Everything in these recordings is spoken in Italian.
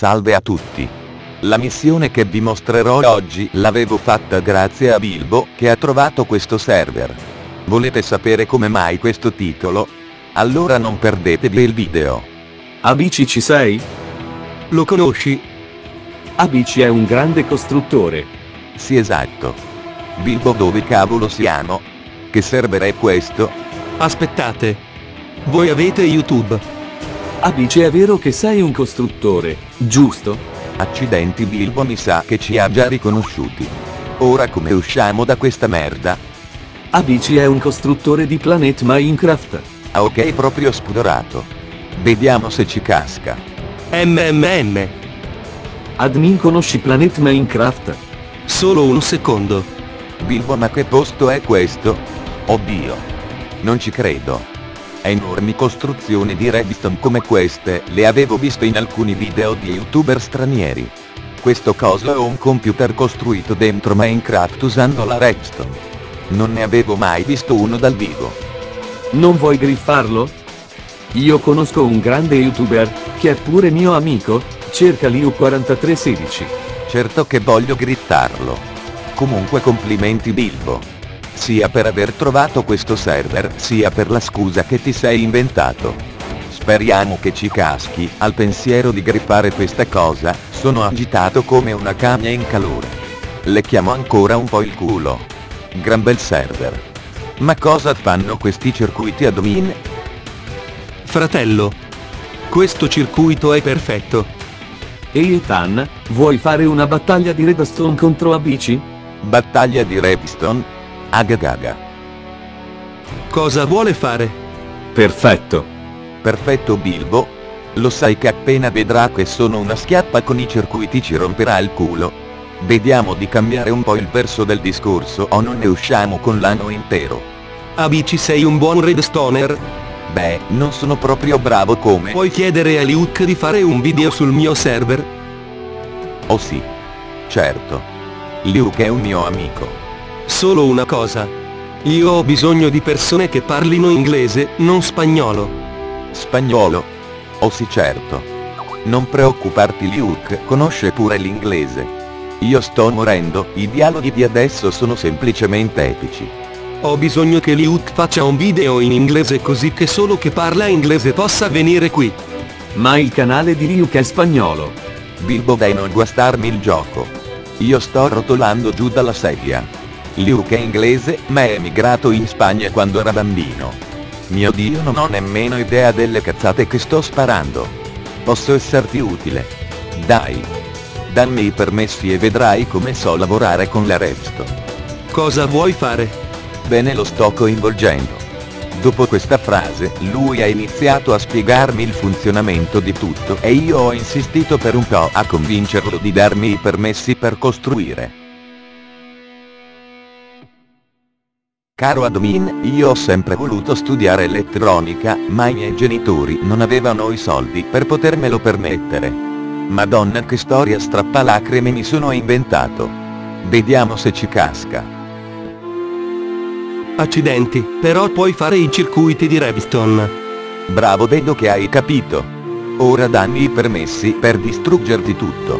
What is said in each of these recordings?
Salve a tutti. La missione che vi mostrerò oggi l'avevo fatta grazie a Bilbo, che ha trovato questo server. Volete sapere come mai questo titolo? Allora non perdetevi il video. Amici ci sei? Lo conosci? Amici è un grande costruttore. Sì esatto. Bilbo dove cavolo siamo? Che server è questo? Aspettate. Voi avete YouTube? Amici è vero che sei un costruttore, giusto? Accidenti Bilbo mi sa che ci ha già riconosciuti. Ora come usciamo da questa merda? Amici è un costruttore di Planet Minecraft. Ah ok proprio spudorato. Vediamo se ci casca. MMM. Admin conosci Planet Minecraft? Solo un secondo. Bilbo ma che posto è questo? Oddio. Non ci credo. Enormi costruzioni di redstone come queste le avevo viste in alcuni video di youtuber stranieri. Questo coso è un computer costruito dentro Minecraft usando la redstone. Non ne avevo mai visto uno dal vivo. Non vuoi griffarlo? Io conosco un grande youtuber, che è pure mio amico, cerca Liu4316. Certo che voglio grittarlo. Comunque complimenti Bilbo. Sia per aver trovato questo server, sia per la scusa che ti sei inventato. Speriamo che ci caschi, al pensiero di grippare questa cosa, sono agitato come una cagna in calore. Le chiamo ancora un po' il culo. Gran bel server. Ma cosa fanno questi circuiti admin? Fratello. Questo circuito è perfetto. Ehi Ethan, vuoi fare una battaglia di redstone contro Amici? Battaglia di redstone? Agagaga. Cosa vuole fare? Perfetto. Perfetto Bilbo. Lo sai che appena vedrà che sono una schiappa con i circuiti ci romperà il culo. Vediamo di cambiare un po' il verso del discorso o non ne usciamo con l'anno intero. Amici sei un buon redstoner? Beh, non sono proprio bravo come... Puoi chiedere a Luke di fare un video sul mio server? Oh sì. Certo. Luke è un mio amico. Solo una cosa. Io ho bisogno di persone che parlino inglese, non spagnolo. Spagnolo? Oh sì certo. Non preoccuparti Luke, conosce pure l'inglese. Io sto morendo, i dialoghi di adesso sono semplicemente epici. Ho bisogno che Luke faccia un video in inglese così che solo che parla inglese possa venire qui. Ma il canale di Luke è spagnolo. Bilbo dai non guastarmi il gioco. Io sto rotolando giù dalla sedia. Luke è inglese, ma è emigrato in Spagna quando era bambino. Mio dio non ho nemmeno idea delle cazzate che sto sparando. Posso esserti utile. Dai. Dammi i permessi e vedrai come so lavorare con la redstone. Cosa vuoi fare? Bene lo sto coinvolgendo. Dopo questa frase, lui ha iniziato a spiegarmi il funzionamento di tutto e io ho insistito per un po' a convincerlo di darmi i permessi per costruire. Caro admin, io ho sempre voluto studiare elettronica, ma i miei genitori non avevano i soldi per potermelo permettere. Madonna che storia strappalacrime mi sono inventato. Vediamo se ci casca. Accidenti, però puoi fare i circuiti di redstone. Bravo vedo che hai capito. Ora dammi i permessi per distruggerti tutto.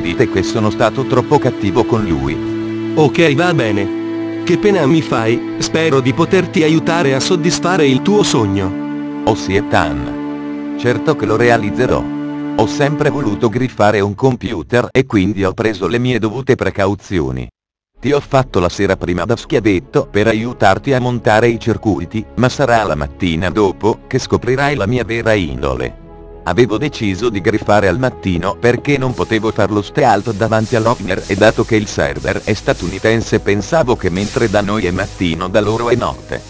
Dite che sono stato troppo cattivo con lui. Ok va bene. Che pena mi fai, spero di poterti aiutare a soddisfare il tuo sogno. Oh sì Tan. Certo che lo realizzerò. Ho sempre voluto griffare un computer e quindi ho preso le mie dovute precauzioni. Ti ho fatto la sera prima da schiavetto per aiutarti a montare i circuiti, ma sarà la mattina dopo che scoprirai la mia vera indole. Avevo deciso di griffare al mattino perché non potevo farlo stealth davanti all'Ofner e dato che il server è statunitense pensavo che mentre da noi è mattino da loro è notte.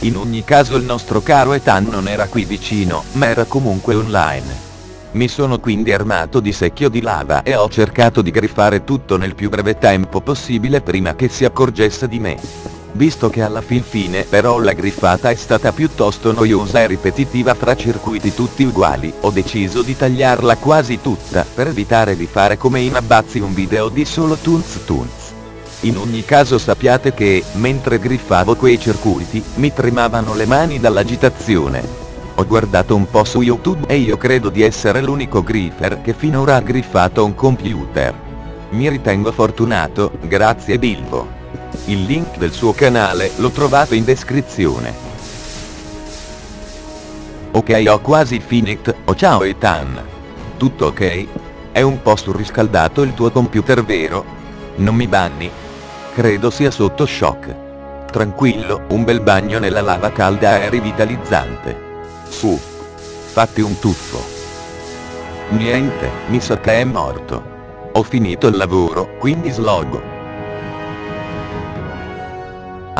In ogni caso il nostro caro Ethan non era qui vicino, ma era comunque online. Mi sono quindi armato di secchio di lava e ho cercato di griffare tutto nel più breve tempo possibile prima che si accorgesse di me. Visto che alla fin fine però la griffata è stata piuttosto noiosa e ripetitiva fra circuiti tutti uguali, ho deciso di tagliarla quasi tutta per evitare di fare come in abbazzi un video di solo Tunz Tunz. In ogni caso sappiate che, mentre griffavo quei circuiti, mi tremavano le mani dall'agitazione. Ho guardato un po' su YouTube e io credo di essere l'unico griffer che finora ha griffato un computer. Mi ritengo fortunato, grazie Bilbo. Il link del suo canale l'ho trovato in descrizione. Ok ho quasi finito, oh ciao Ethan. Tutto ok? È un po' surriscaldato il tuo computer vero? Non mi banni? Credo sia sotto shock. Tranquillo, un bel bagno nella lava calda è rivitalizzante. Su. Fatti un tuffo. Niente, mi sa che è morto. Ho finito il lavoro, quindi slogo.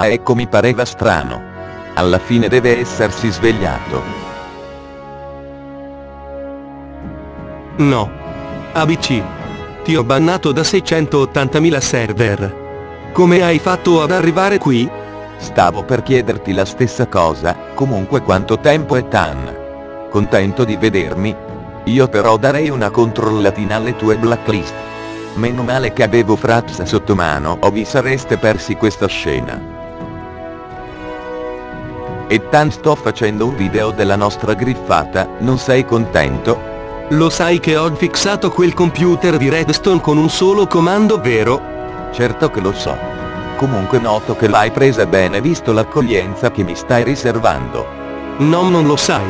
Ah ecco mi pareva strano. Alla fine deve essersi svegliato. No. ABC. Ti ho bannato da 680.000 server. Come hai fatto ad arrivare qui? Stavo per chiederti la stessa cosa, comunque quanto tempo è Tan? Contento di vedermi? Io però darei una controllatina alle tue blacklist. Meno male che avevo Fraps sotto mano o vi sareste persi questa scena. E Tan sto facendo un video della nostra griffata, non sei contento? Lo sai che ho fissato quel computer di Redstone con un solo comando vero? Certo che lo so. Comunque noto che l'hai presa bene visto l'accoglienza che mi stai riservando. No non lo sai.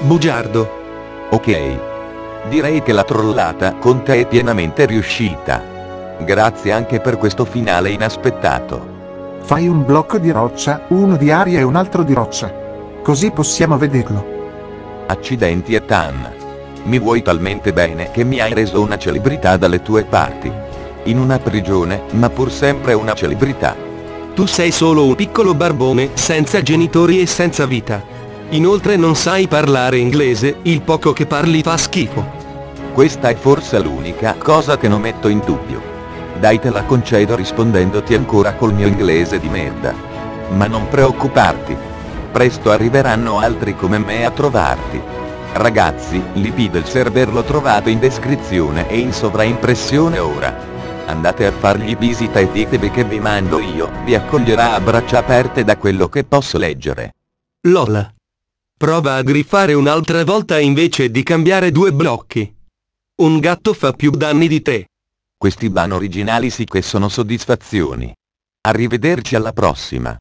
Bugiardo. Ok. Direi che la trollata con te è pienamente riuscita. Grazie anche per questo finale inaspettato. Fai un blocco di roccia, uno di aria e un altro di roccia. Così possiamo vederlo. Accidenti e Tan. Mi vuoi talmente bene che mi hai reso una celebrità dalle tue parti. In una prigione, ma pur sempre una celebrità. Tu sei solo un piccolo barbone, senza genitori e senza vita. Inoltre non sai parlare inglese, il poco che parli fa schifo. Questa è forse l'unica cosa che non metto in dubbio. Dai te la concedo rispondendoti ancora col mio inglese di merda. Ma non preoccuparti. Presto arriveranno altri come me a trovarti. Ragazzi, l'IP del server l'ho trovato in descrizione e in sovraimpressione ora. Andate a fargli visita e ditevi che vi mando io, vi accoglierà a braccia aperte da quello che posso leggere. Lola. Prova a griffare un'altra volta invece di cambiare due blocchi. Un gatto fa più danni di te. Questi ban originali sì che sono soddisfazioni. Arrivederci alla prossima.